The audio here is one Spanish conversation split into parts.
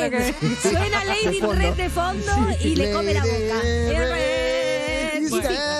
Red. Suena Lady. Red de fondo y le come la boca. Red.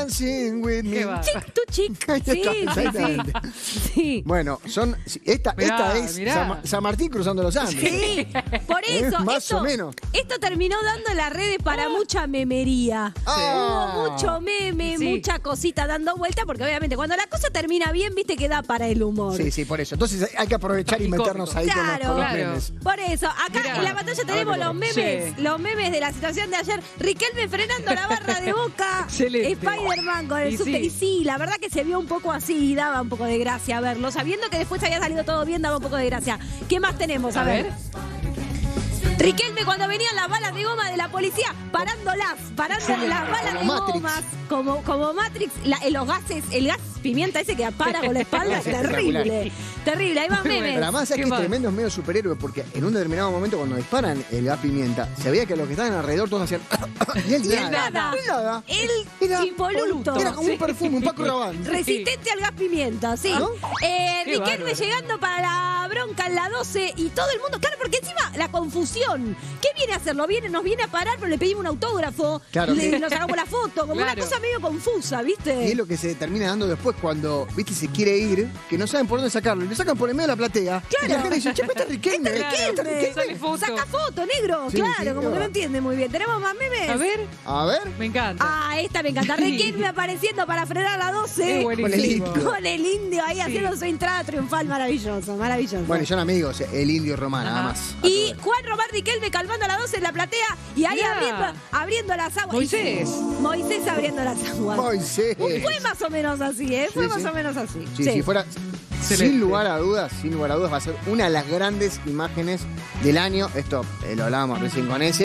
Dancing with me. Chic tu chic. Ahí Sí, está, sí, exactamente. sí. Sí. Bueno, son esta, Mirá, esta es mirá. San, Ma- San Martín cruzando los Andes. Sí, por eso. Eh, más esto, o menos. Esto terminó dando en las redes para mucha memería. Ah. Hubo mucho meme, Sí. mucha cosita dando vuelta, porque obviamente cuando la cosa termina bien, viste que da para el humor. Sí, sí, por eso. Entonces hay que aprovechar y meternos ahí con los, Claro. con los Claro. memes. Por eso, acá Mirá. en la pantalla tenemos los ¿qué memes, Sí. los memes de la situación de ayer. Riquelme frenando la barra de boca. Excelente. Con el Y subte. sí. Y sí, la verdad que se vio un poco así y daba un poco de gracia verlo. Sabiendo que después había salido todo bien, daba un poco de gracia. ¿Qué más tenemos? A, A ver. ver. Riquelme cuando venían las balas de goma de la policía, parándolas, parando las balas de Matrix. gomas, como, como Matrix, la- eh, los gases, el gas pimienta ese que para con la espalda, es terrible. Terrible, hay más memes. Pero además es ¿Qué que es más? tremendo, es medio superhéroe, porque en un determinado momento cuando disparan el gas pimienta, se veía que los que estaban alrededor todos hacían. y él nada. nada. Él nada. Era impoluto. Era como un perfume, un Paco Rabanne. Resistente al gas pimienta, sí. ¿No? Eh, Riquelme llegando para la bronca en la 12 y todo el mundo, claro, porque encima la confusión. ¿Qué viene a hacer? Lo viene, nos viene a parar, pero le pedimos un autógrafo, Claro. le, nos sacamos la foto, como una cosa medio confusa, ¿viste? Y es lo que se termina dando después cuando, viste, se quiere ir, que no saben por dónde sacarlo. Lo sacan por el medio de la platea. Claro. Y la gente dice, che, pero está Riquelme. Claro. ¿Está Riquelme? Saca foto, negro, Sí, claro, sí, como que no entiende muy bien. ¿Tenemos más memes? A ver, A ver. me encanta. Ah, esta me encanta. Riquelme apareciendo para frenar la 12. Qué Con el indio. Con el indio ahí haciendo su entrada triunfal, maravilloso, maravilloso. Bueno, y son amigos, el indio romano, nada más. Y Juan Román Riquelme calmando a la 12 en la platea y ahí abriendo, abriendo las aguas. Moisés. Moisés abriendo las aguas. Moisés. Fue más o menos así, ¿eh? Fue Sí, más sí. o menos así. Sí, Sí. si fuera. Sin lugar a dudas, sin lugar a dudas, va a ser una de las grandes imágenes del año. Esto eh, lo hablábamos recién con ese.